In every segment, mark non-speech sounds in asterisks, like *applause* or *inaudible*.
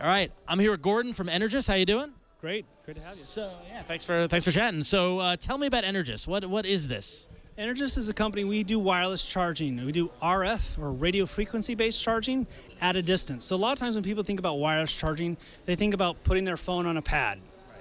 All right, I'm here with Gordon from Energous. How you doing? Great, great to have you. So yeah, thanks for thanks for chatting. So uh, tell me about Energous. What what is this? Energous is a company we do wireless charging. We do RF or radio frequency based charging at a distance. So a lot of times when people think about wireless charging, they think about putting their phone on a pad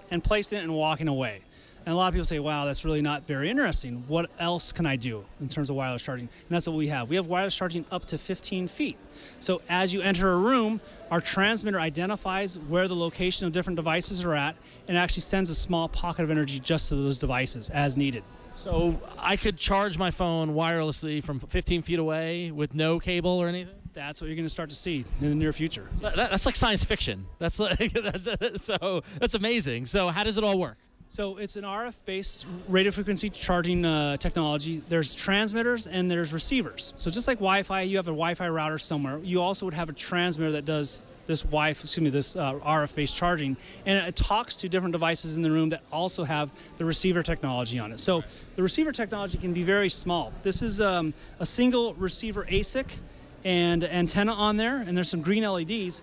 and placing it and walking away. And a lot of people say, wow, that's really not very interesting. What else can I do in terms of wireless charging? And that's what we have. We have wireless charging up to 15 feet. So as you enter a room, our transmitter identifies where the location of different devices are at and actually sends a small pocket of energy just to those devices as needed. So I could charge my phone wirelessly from 15 feet away with no cable or anything. That's what you're going to start to see in the near future. So that- that's like science fiction. That's like *laughs* that's, so that's amazing. So how does it all work? So it's an RF-based radio frequency charging uh, technology. There's transmitters and there's receivers. So just like Wi-Fi, you have a Wi-Fi router somewhere. You also would have a transmitter that does this Wi, excuse me, this uh, RF-based charging, and it talks to different devices in the room that also have the receiver technology on it. So the receiver technology can be very small. This is um, a single receiver ASIC and antenna on there, and there's some green LEDs,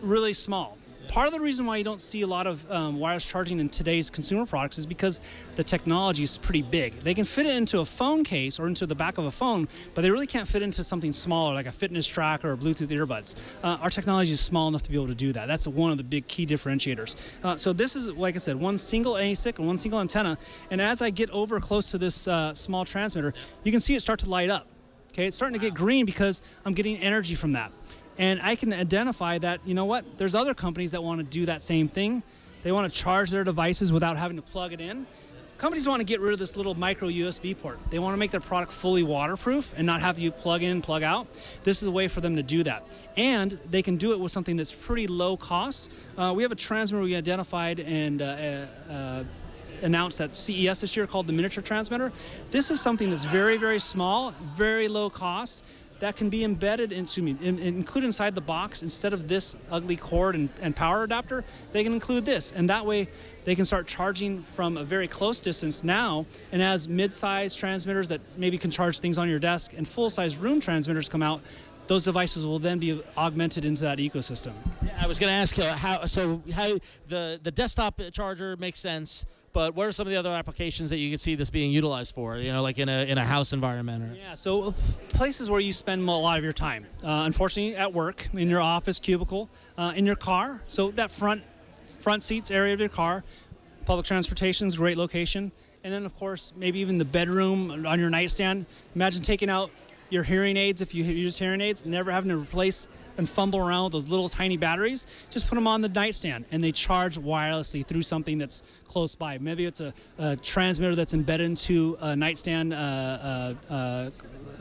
really small. Part of the reason why you don't see a lot of um, wireless charging in today's consumer products is because the technology is pretty big. They can fit it into a phone case or into the back of a phone, but they really can't fit into something smaller like a fitness tracker or Bluetooth earbuds. Uh, our technology is small enough to be able to do that. That's one of the big key differentiators. Uh, so this is, like I said, one single ASIC and one single antenna. And as I get over close to this uh, small transmitter, you can see it start to light up. Okay, it's starting to get green because I'm getting energy from that. And I can identify that, you know what, there's other companies that want to do that same thing. They want to charge their devices without having to plug it in. Companies want to get rid of this little micro USB port. They want to make their product fully waterproof and not have you plug in, plug out. This is a way for them to do that. And they can do it with something that's pretty low cost. Uh, we have a transmitter we identified and uh, uh, announced at CES this year called the miniature transmitter. This is something that's very, very small, very low cost that can be embedded into me, in, include inside the box instead of this ugly cord and, and power adapter. They can include this, and that way they can start charging from a very close distance now. And as mid-size transmitters that maybe can charge things on your desk and full-size room transmitters come out, those devices will then be augmented into that ecosystem. Yeah, I was going to ask you how. So how the the desktop charger makes sense, but what are some of the other applications that you can see this being utilized for? You know, like in a in a house environment. Or, Yeah, so places where you spend a lot of your time. Uh, unfortunately, at work, in your office cubicle, uh, in your car. So that front front seats area of your car, public transportation is great location. And then, of course, maybe even the bedroom on your nightstand. Imagine taking out your hearing aids if you use hearing aids, never having to replace and fumble around with those little tiny batteries. Just put them on the nightstand, and they charge wirelessly through something that's close by. Maybe it's a, a transmitter that's embedded into a nightstand. Uh, uh,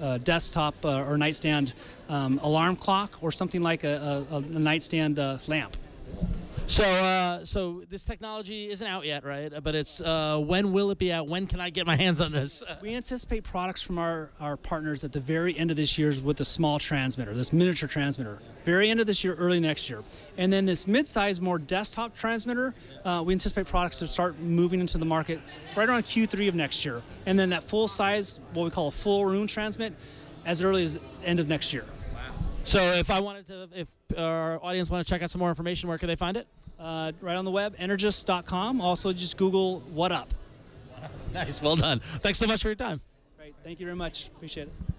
uh, desktop uh, or nightstand um, alarm clock or something like a, a, a nightstand uh, lamp. So uh, so this technology isn't out yet, right? But it's uh, when will it be out? When can I get my hands on this? We anticipate products from our, our partners at the very end of this year with the small transmitter, this miniature transmitter. Very end of this year, early next year. And then this mid-size, more desktop transmitter, uh, we anticipate products to start moving into the market right around Q3 of next year. And then that full-size, what we call a full room transmit, as early as end of next year. So if I wanted to, if our audience want to check out some more information, where can they find it? Uh, right on the web, energous.com. Also, just Google "WattUp." *laughs* Nice, well done. Thanks so much for your time. Great, thank you very much. Appreciate it.